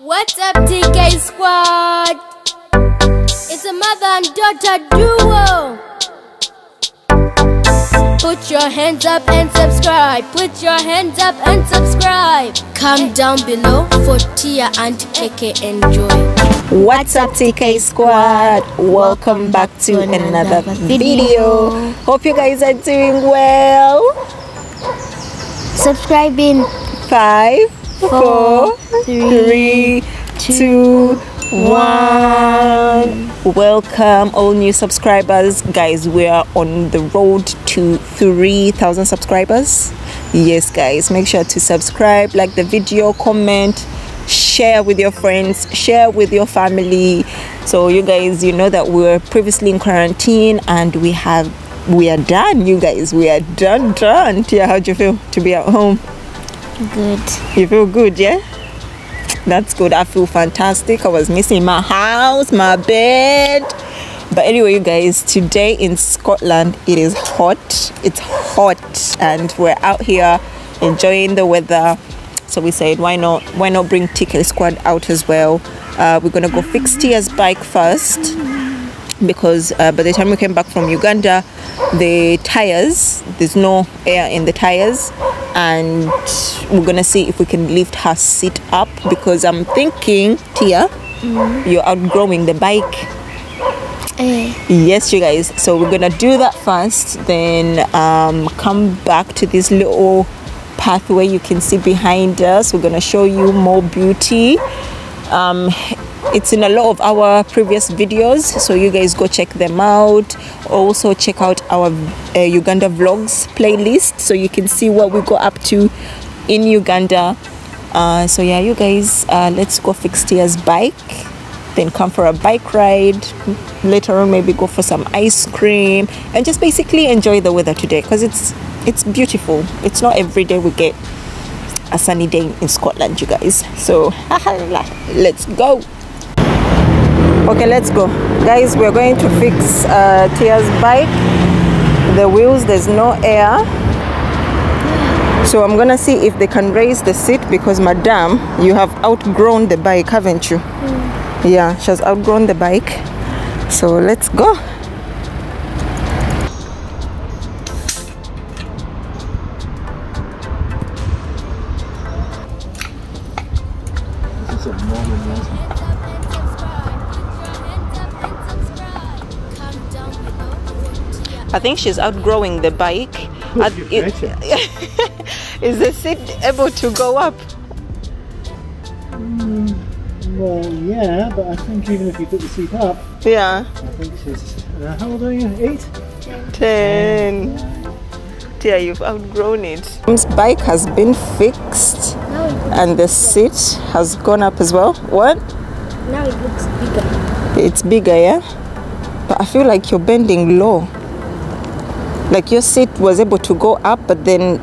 What's up, TK Squad? It's a mother and daughter duo. Put your hands up and subscribe. Put your hands up and subscribe. Come down below for Tia and Keke Enjoy. What's up, TK Squad? Welcome back to another video. Hope you guys are doing well. Subscribing. Five, four, three, two, one. Welcome, all new subscribers. Guys, we are on the road to 3,000 subscribers. Yes, guys, make sure to subscribe, like the video, comment, share with your friends, share with your family. So, you guys, you know that we were previously in quarantine and we have. We are done, you guys. We are done, done. Tia, how'd you feel to be at home? Good. You feel good, yeah? That's good. I feel fantastic. I was missing my house, my bed. But anyway, you guys, today in Scotland, it is hot. It's hot, and we're out here enjoying the weather. So we said, why not? Why not bring TK Squad out as well? Uh, we're gonna go fix Tia's bike first because uh, by the time we came back from Uganda, the tires there's no air in the tires, and we're gonna see if we can lift her seat up because I'm thinking, Tia, you're outgrowing the bike. Eh. Yes, you guys. So we're gonna do that first, then um, come back to this little pathway you can see behind us. We're gonna show you more beauty. Um, it's in a lot of our previous videos, so you guys go check them out. Also, check out our uh, Uganda vlogs playlist so you can see what we go up to in Uganda. Uh, so yeah, you guys, uh, let's go fix Tia's bike then come for a bike ride later on maybe go for some ice cream and just basically enjoy the weather today because it's it's beautiful it's not every day we get a sunny day in scotland you guys so let's go okay let's go. Guys we're going to fix uh, tia's bike. The wheels there's no air. So i'm gonna see if they can raise the seat because madam you have outgrown the bike haven't you? Yeah she has outgrown the bike. So let's go i think she's outgrowing the bike At- it- is the seat able to go up Well, yeah, but I think even if you put the seat up, yeah I think she's. Uh, how old are you? Eight? 10 Tia, you've outgrown it. Mom's bike has been fixed and the seat has gone up as well. What? Now it looks bigger. It's bigger, yeah? But I feel like you're bending low. Like your seat was able to go up, but then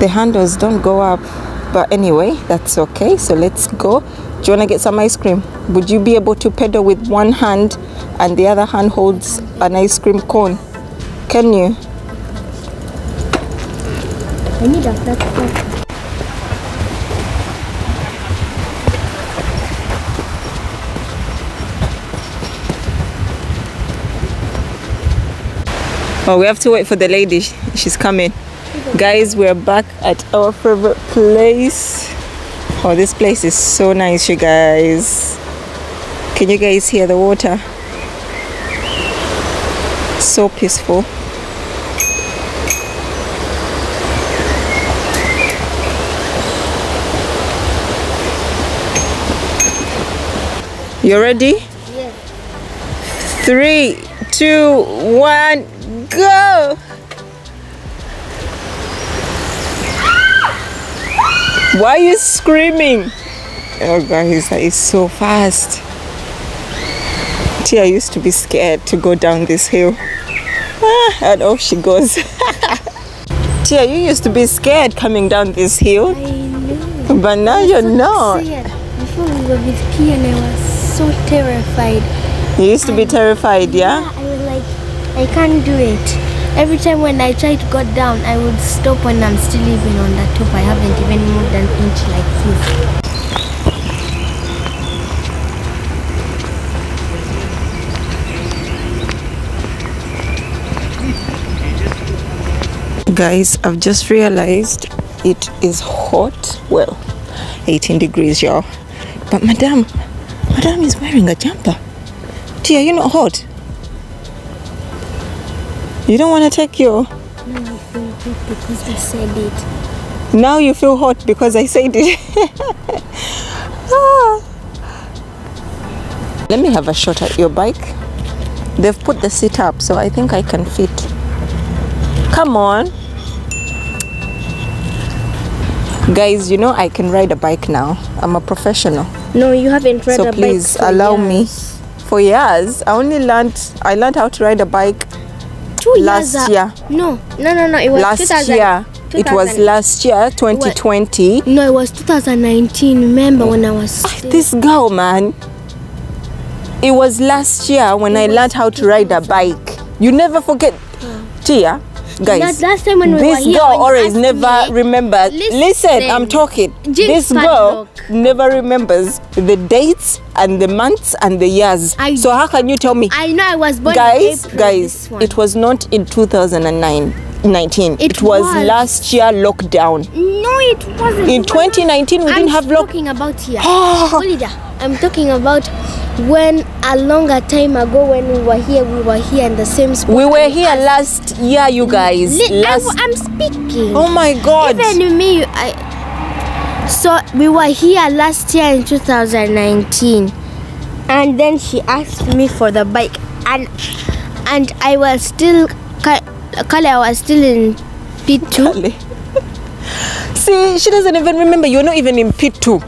the handles don't go up. But anyway, that's okay. So let's go. Do you want to get some ice cream? Would you be able to pedal with one hand and the other hand holds an ice cream cone? Can you? I need a flat Oh, we have to wait for the lady. She's coming. Guys, we're back at our favorite place. Oh, this place is so nice, you guys. Can you guys hear the water? So peaceful. You ready? Yeah. Three, two, one, go! Why are you screaming? Oh, guys, that is so fast. Tia used to be scared to go down this hill. Ah, and off she goes. Tia, you used to be scared coming down this hill, I know. but now you're not. Before we were with and I was so terrified. You used to be terrified, yeah? yeah? I was like, I can't do it. Every time when I try to go down, I would stop when I'm still living on the top. I haven't even moved an inch like this. guys i've just realized it is hot well 18 degrees y'all but madam madam is wearing a jumper tia you're not hot? You don't want to take your Now I feel hot because I said it. now you feel hot because i said it. Ah. let me have a shot at your bike. They've put the seat up so i think i can fit. Come on. Guys you know i can ride a bike now. I'm a professional. No, you haven't read so a please bike for allow me. years. For years i only learned i learned how to ride a bike Two last years. year. No, no, no, no. It was last 2000 year it was last year 2020 No, it was 2019. Remember when I was. still- this girl man it was last year when i was learned how to ride a bike you never forget tia guys Last- last time when we this were girl when always never me- remember Listen. listen i'm talking Jinx this girl padlock. never remembers the dates and the months and the years I- so how can you tell me I know I was born in guys April, guys it was not in 2009 19 It it, was, was. last year lockdown No, it wasn't. in It was not- 2019 we I'm didn't have lock talking about here. I'm talking about when a longer time ago when we were here, we were here in the same spot. we were here I, last year you guys Li- I, i'm am speaking. oh my god Even me, I. So we were here last year in 2019, and then she asked me for the bike, and and I was still, kali Kale, I was still in P2. Kale. see she doesn't even remember you're not even in p2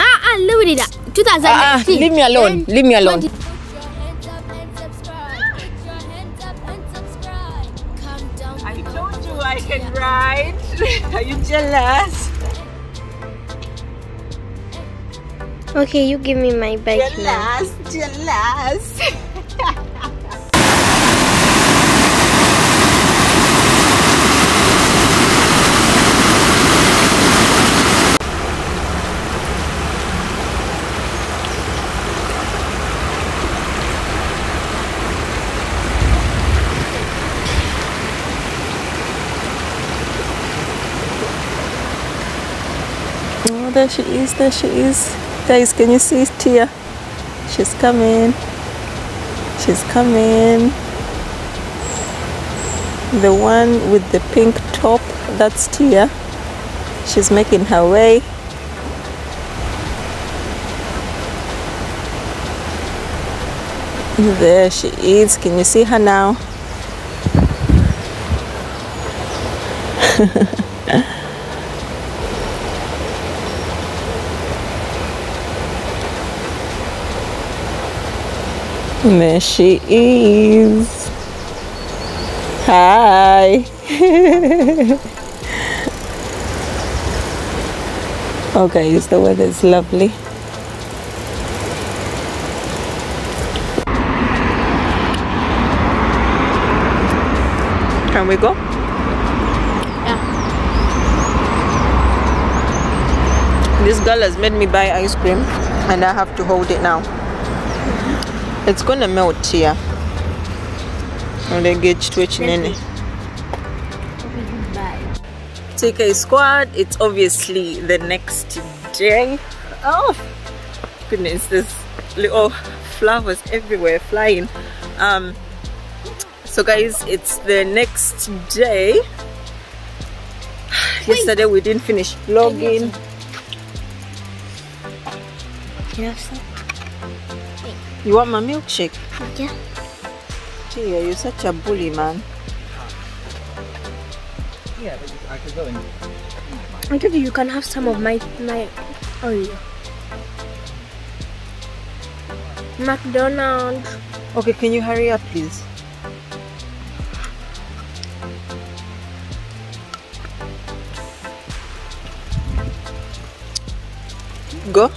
Ah, ah. 2019. Ah, ah, leave me alone, Then leave me alone. 20 Put your hands up and subscribe. Put your hands up and subscribe. Come down below. you I can ride. Are you jealous? Okay, you give me my bike now. Jealous, jealous. Oh, there she is, there she is. Guys, can you see Tia? She's coming. She's coming. The one with the pink top, that's Tia. She's making her way. There she is. Can you see her now? There she is. Hi. oh, guys, the weather is lovely. Can we go? Yeah. This girl has made me buy ice cream and I have to hold it now. It's gonna melt here. Ulegage twitch nene. TK squad, it's obviously the next day. Oh goodness, there's little flowers everywhere flying. Um so guys, it's the next day. Yesterday we didn't finish vlogging. Yes. You want my milkshake? Yeah. Gee, you're such a bully, man. Yeah, but I could go in. I told you you can have some of my my oil. McDonald's. Okay, can you hurry up, please? Go.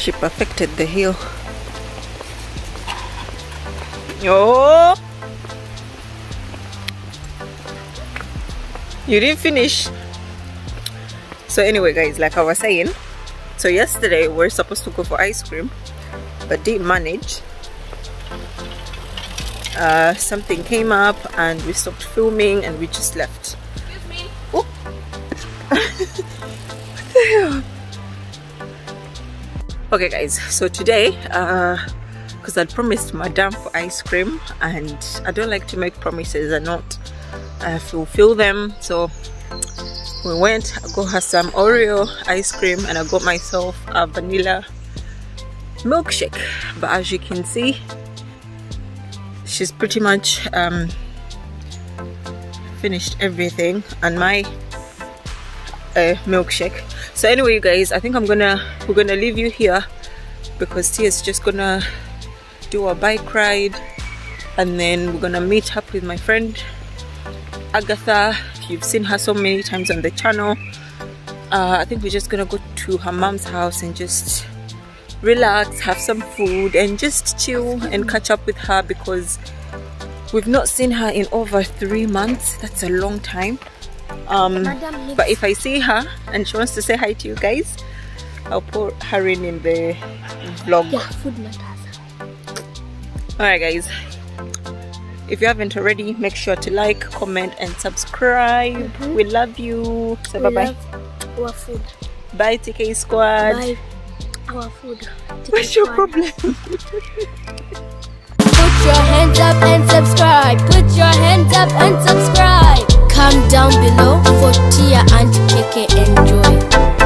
She perfected the hill. Oh! You didn't finish. So anyway, guys, like I was saying, so yesterday we are supposed to go for ice cream, but didn't manage. uh, something came up and we stopped filming and we just left. Oh. okay guys so today because I'd promised madame for ice cream and I don't like to make promises and not uh, fulfill them so we went I got her some Oreo ice cream and I got myself a vanilla milkshake. But as you can see she's pretty much um, finished everything and my uh, milkshake so anyway you guys I think I'm gonna we're gonna leave you here because Tia's just gonna do a bike ride and then we're gonna meet up with my friend Agatha. You've seen her so many times on the channel uh, I think we're just gonna go to her mom's house and just relax have some food and just chill and catch up with her because we've not seen her in over three months. That's a long time um, but if I see her and she wants to say hi to you guys I'll put her in in the vlog Yeah, food matters. alright guys if you haven't already make sure to like comment and subscribe we love you so bye We bye love our food. bye TK squad Buy our food. what's your Chicken problem Put your hands up and subscribe. Put your hands up and subscribe. Come down below for Tia and KK Enjoy.